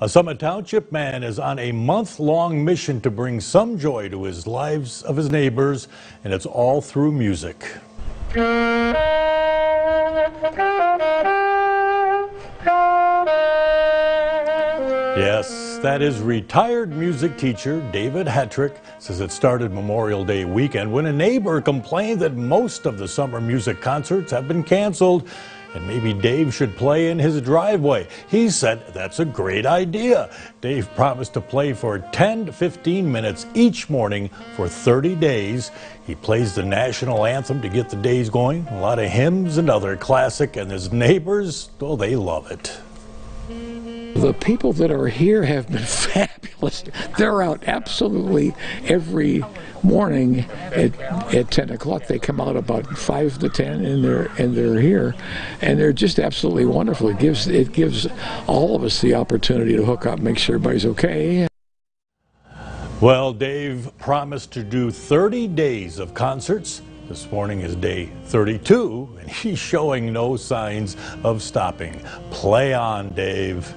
A Summit Township man is on a month-long mission to bring some joy to his lives of his neighbors, and it's all through music. Yes, that is retired music teacher David Hetrick says it started Memorial Day weekend when a neighbor complained that most of the summer music concerts have been canceled and maybe Dave should play in his driveway. He said that's a great idea. Dave promised to play for 10 to 15 minutes each morning for 30 days. He plays the national anthem to get the days going, a lot of hymns and other classic, and his neighbors, oh, they love it. The people that are here have been fabulous. They're out absolutely every morning at, at 10 o'clock. They come out about 5 to 10 and they're, and they're here. And they're just absolutely wonderful. It gives, it gives all of us the opportunity to hook up, make sure everybody's okay. Well, Dave promised to do 30 days of concerts. This morning is day 32, and he's showing no signs of stopping. Play on, Dave.